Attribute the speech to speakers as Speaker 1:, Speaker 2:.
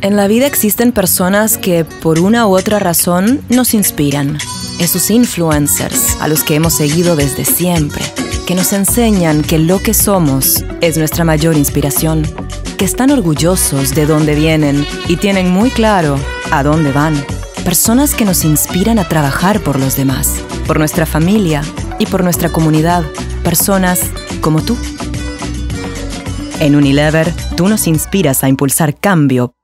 Speaker 1: En la vida existen personas que por una u otra razón nos inspiran. Esos influencers a los que hemos seguido desde siempre, que nos enseñan que lo que somos es nuestra mayor inspiración, que están orgullosos de dónde vienen y tienen muy claro a dónde van. Personas que nos inspiran a trabajar por los demás, por nuestra familia y por nuestra comunidad. Personas como tú. En Unilever, tú nos inspiras a impulsar cambio